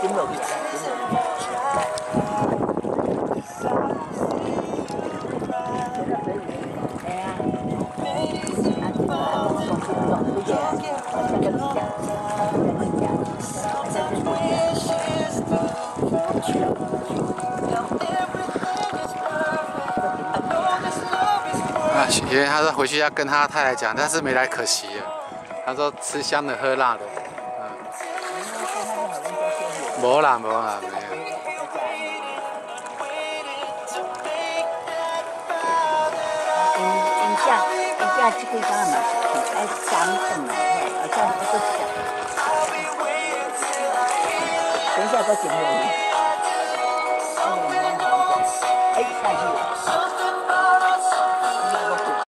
金落去啊，金落去。哎呀，啊，啊，公司动，不见，好像个指甲，个指甲，好像是指甲。啊，因为他说回去要跟他太太讲，但是没来可惜了。他说吃香的喝辣的，无，啦没啦没有。因因家因家这几天嘛，爱长等来，好像不是讲。等一下再剪落去。哎，下去。